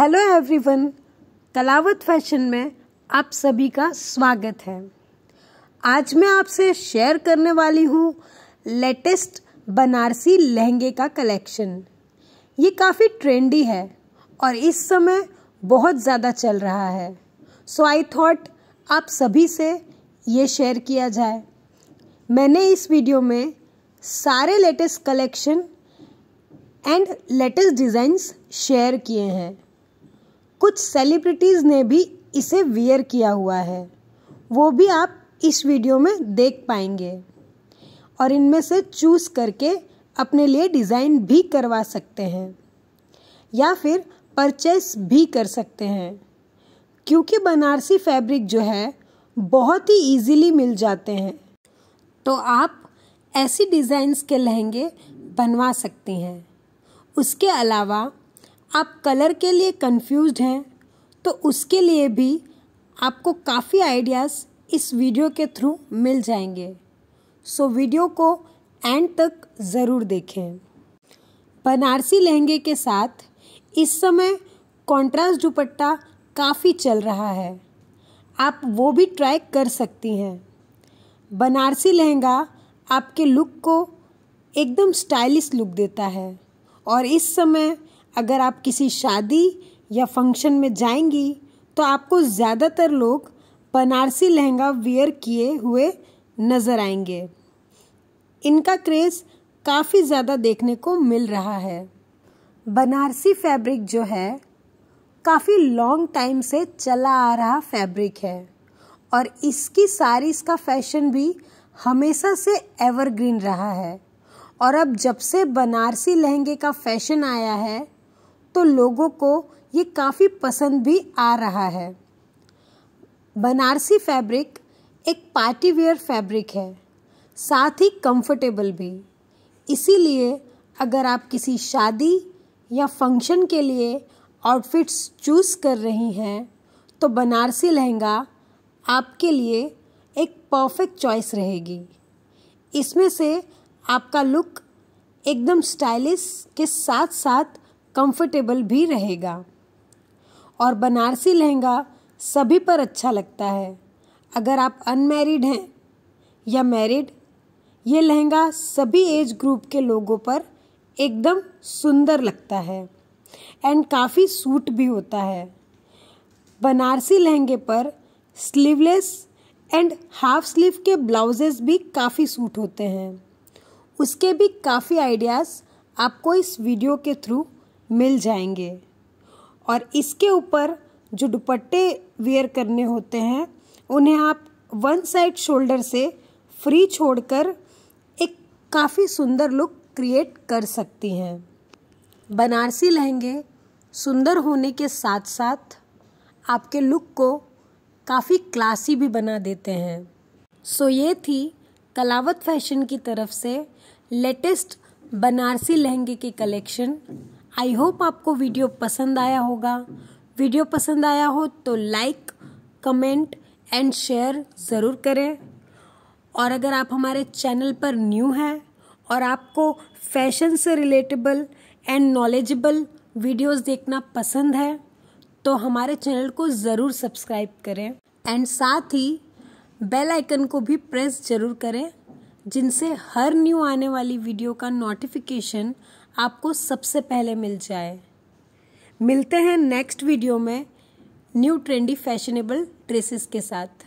Hello everyone Kalawat fashion में आप सभी का स्वागत है। आज मैं आपसे शेयर करने वाली हूँ लेटेस्ट बनारसी लहंगे का कलेक्शन। ये काफ़ी ट्रेंडी है और इस समय बहुत ज़्यादा चल रहा है। सो आई थॉट आप सभी से ये शेयर किया जाए। मैंने इस वीडियो में सारे latest collection and latest designs share किए हैं। कुछ सेलिब्रिटीज़ ने भी इसे वियर किया हुआ है। वो भी आप इस वीडियो में देख पाएँगे। और इनमें से चूज़ करके अपने लिए डिज़ाइन भी करवा सकते हैं। या फिर परचेस भी कर सकते हैं। क्योंकि बनारसी फैब्रिक जो है, बहुत ही इजीली मिल जाते हैं। तो आप ऐसी डिज़ाइंस के लहंगे बनवा सकती हैं। उसके अलावा आप कलर के लिए कंफ्यूज्ड हैं तो उसके लिए भी आपको काफ़ी आइडियाज़ इस वीडियो के थ्रू मिल जाएँगे। सो वीडियो को एंड तक ज़रूर देखें। बनारसी लहंगे के साथ इस समय कॉन्ट्रास्ट दुपट्टा काफ़ी चल रहा है। आप वो भी ट्राई कर सकती हैं। बनारसी लहंगा आपके लुक को एकदम स्टाइलिश लुक देता है। और इस समय अगर आप किसी शादी या फ़ंक्शन में जाएँगी तो आपको ज़्यादातर लोग बनारसी लहंगा वियर किए हुए नज़र आएँगे। इनका क्रेज़ काफ़ी ज़्यादा देखने को मिल रहा है। बनारसी फैब्रिक जो है, काफ़ी लॉन्ग टाइम से चला आ रहा फैब्रिक है। और इसकी साड़ीज़ का फ़ैशन भी हमेशा से एवरग्रीन रहा है। और अब जब से बनारसी लहंगे का फ़ैशन आया है तो लोगों को ये काफ़ी पसंद भी आ रहा है। बनारसी फैब्रिक एक पार्टी वेयर फैब्रिक है, साथ ही कंफर्टेबल भी। इसीलिए अगर आप किसी शादी या फ़ंक्शन के लिए आउटफिट्स चूज़ कर रही हैं तो बनारसी लहंगा आपके लिए एक परफेक्ट चॉइस रहेगी। इसमें से आपका लुक एकदम स्टाइलिश के साथ साथ कंफर्टेबल भी रहेगा। और बनारसी लहंगा सभी पर अच्छा लगता है। अगर आप अनमेरिड हैं या मैरिड ये लहंगा सभी एज ग्रुप के लोगों पर एकदम सुंदर लगता है एंड काफ़ी सूट भी होता है। बनारसी लहंगे पर स्लीवलेस एंड हाफ़ स्लीव के ब्लाउजेस भी काफ़ी सूट होते हैं। उसके भी काफ़ी आइडियाज़ आपको इस वीडियो के थ्रू मिल जाएँगे। और इसके ऊपर जो दुपट्टे वेयर करने होते हैं, उन्हें आप वन साइड शोल्डर से फ्री छोड़कर एक काफ़ी सुंदर लुक क्रिएट कर सकती हैं। बनारसी लहंगे सुंदर होने के साथ साथ आपके लुक को काफ़ी क्लासी भी बना देते हैं। सो ये थी कलावत फ़ैशन की तरफ़ से लेटेस्ट बनारसी लहंगे के कलेक्शन आई होप आपको वीडियो पसंद आया होगा। वीडियो पसंद आया हो तो लाइक कमेंट एंड शेयर ज़रूर करें। और अगर आप हमारे चैनल पर न्यू हैं और आपको फ़ैशन से रिलेटेबल एंड नॉलेजेबल वीडियोस देखना पसंद है तो हमारे चैनल को ज़रूर सब्सक्राइब करें। एंड साथ ही बेल आइकन को भी प्रेस ज़रूर करें, जिनसे हर न्यू आने वाली वीडियो का नोटिफिकेशन आपको सबसे पहले मिल जाए। मिलते हैं नेक्स्ट वीडियो में न्यू ट्रेंडी फैशनेबल ड्रेसेस के साथ।